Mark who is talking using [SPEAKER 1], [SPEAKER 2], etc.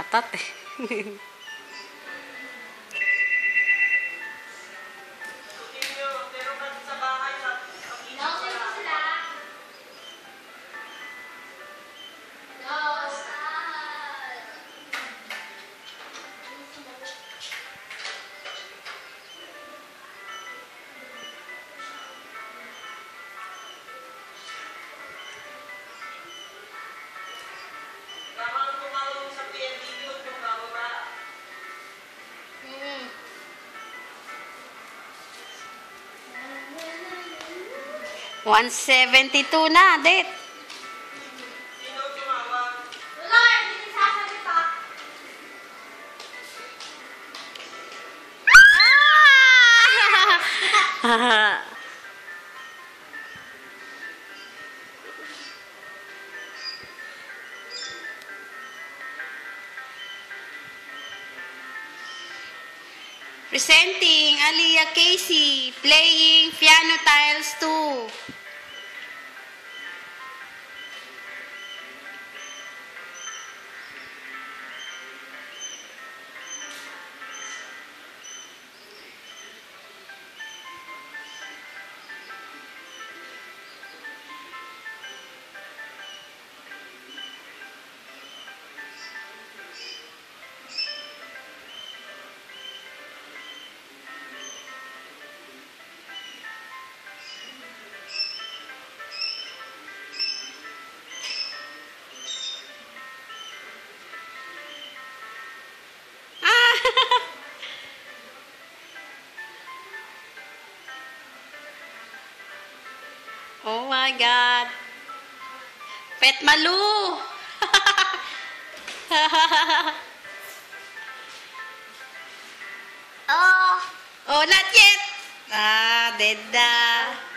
[SPEAKER 1] Atate. 172 na, date. Presenting Aliyah Casey, playing piano tiles 2. Oh my God. Pet Malu.
[SPEAKER 2] Oh,
[SPEAKER 1] oh, not yet. Ah, dead na.